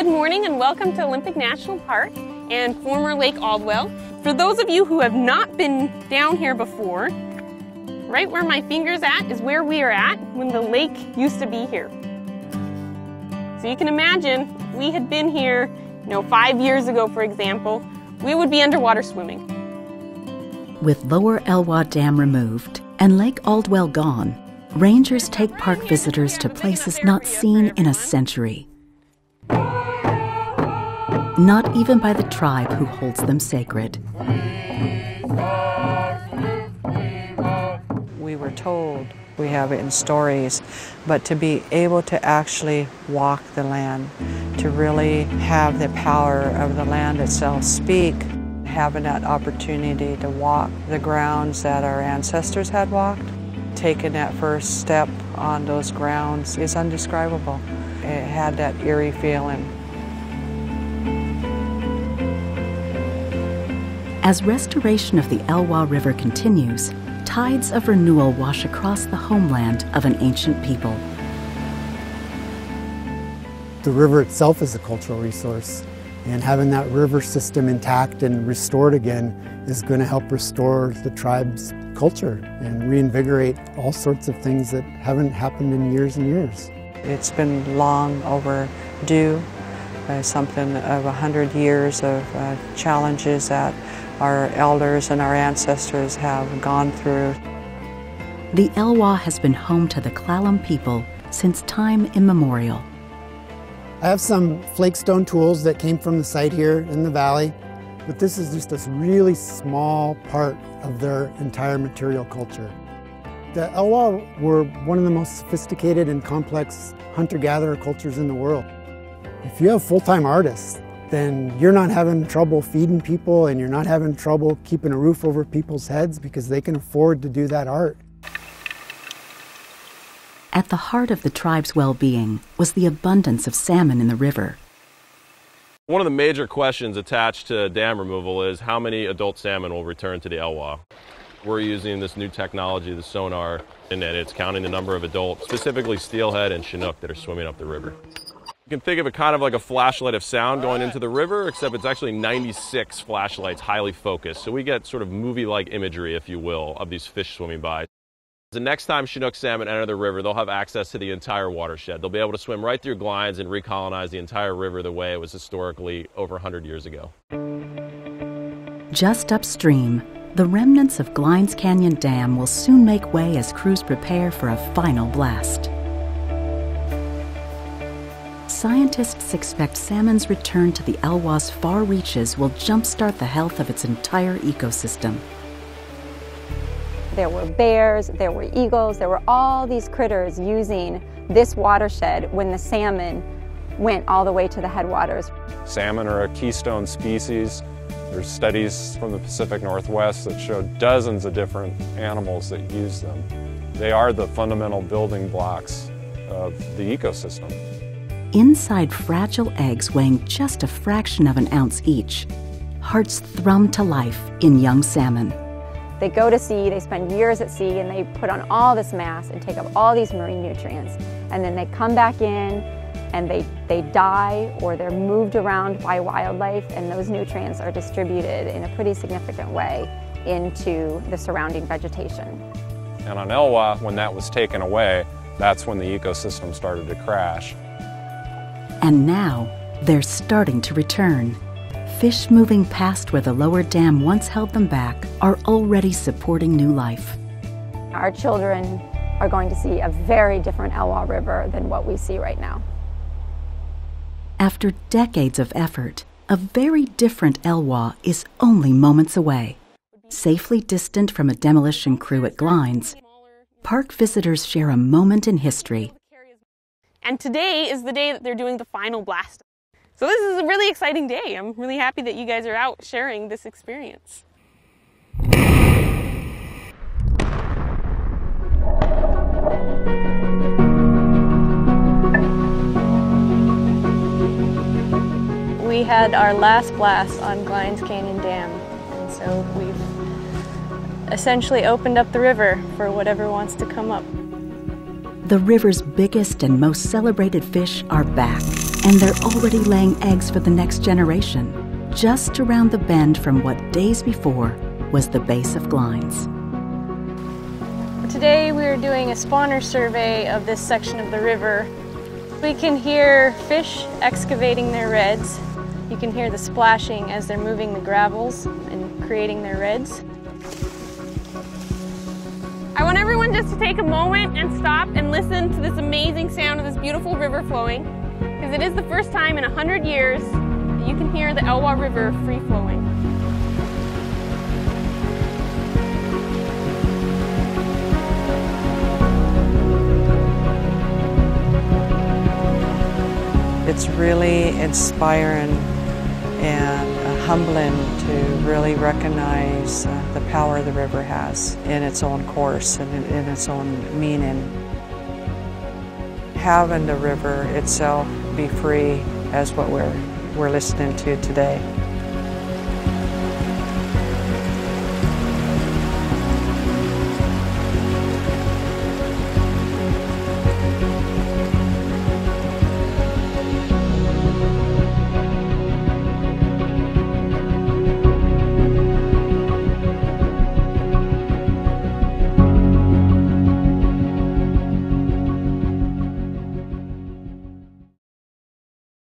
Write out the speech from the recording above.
Good morning and welcome to Olympic National Park and former Lake Aldwell. For those of you who have not been down here before, right where my finger's at is where we are at when the lake used to be here. So you can imagine if we had been here, you know, five years ago, for example, we would be underwater swimming. With Lower Elwha Dam removed and Lake Aldwell gone, rangers take park visitors to places not seen in a century. Not even by the tribe who holds them sacred. We were told, we have it in stories, but to be able to actually walk the land, to really have the power of the land itself speak, having that opportunity to walk the grounds that our ancestors had walked, taking that first step on those grounds is undescribable. It had that eerie feeling. As restoration of the Elwha River continues, tides of renewal wash across the homeland of an ancient people. The river itself is a cultural resource, and having that river system intact and restored again is going to help restore the tribe's culture and reinvigorate all sorts of things that haven't happened in years and years. It's been long overdue, uh, something of a hundred years of uh, challenges that our elders and our ancestors have gone through. The Elwha has been home to the Clallam people since time immemorial. I have some flakestone tools that came from the site here in the valley, but this is just a really small part of their entire material culture. The Elwha were one of the most sophisticated and complex hunter-gatherer cultures in the world. If you have full-time artists then you're not having trouble feeding people and you're not having trouble keeping a roof over people's heads because they can afford to do that art. At the heart of the tribe's well being was the abundance of salmon in the river. One of the major questions attached to dam removal is how many adult salmon will return to the Elwha. We're using this new technology, the sonar, and it's counting the number of adults, specifically steelhead and chinook, that are swimming up the river. You can think of it kind of like a flashlight of sound going into the river, except it's actually 96 flashlights highly focused. So we get sort of movie-like imagery, if you will, of these fish swimming by. The next time Chinook salmon enter the river, they'll have access to the entire watershed. They'll be able to swim right through glines and recolonize the entire river the way it was historically over 100 years ago. Just upstream, the remnants of Glines Canyon Dam will soon make way as crews prepare for a final blast scientists expect salmon's return to the Elwha's far reaches will jumpstart the health of its entire ecosystem. There were bears, there were eagles, there were all these critters using this watershed when the salmon went all the way to the headwaters. Salmon are a keystone species. There's studies from the Pacific Northwest that show dozens of different animals that use them. They are the fundamental building blocks of the ecosystem inside fragile eggs weighing just a fraction of an ounce each, hearts thrum to life in young salmon. They go to sea, they spend years at sea, and they put on all this mass and take up all these marine nutrients. And then they come back in and they, they die or they're moved around by wildlife, and those nutrients are distributed in a pretty significant way into the surrounding vegetation. And on Elwha, when that was taken away, that's when the ecosystem started to crash. And now, they're starting to return. Fish moving past where the lower dam once held them back are already supporting new life. Our children are going to see a very different Elwha River than what we see right now. After decades of effort, a very different Elwha is only moments away. Safely distant from a demolition crew at Glines, park visitors share a moment in history and today is the day that they're doing the final blast. So this is a really exciting day. I'm really happy that you guys are out sharing this experience. We had our last blast on Glines Canyon Dam, and so we've essentially opened up the river for whatever wants to come up the river's biggest and most celebrated fish are back. And they're already laying eggs for the next generation, just around the bend from what days before was the base of Glines. Today we are doing a spawner survey of this section of the river. We can hear fish excavating their redds. You can hear the splashing as they're moving the gravels and creating their redds. Want everyone just to take a moment and stop and listen to this amazing sound of this beautiful river flowing, because it is the first time in a hundred years that you can hear the Elwha River free flowing. It's really inspiring and humbling to really recognize uh, the power the river has in its own course and in, in its own meaning. Having the river itself be free as what we're, we're listening to today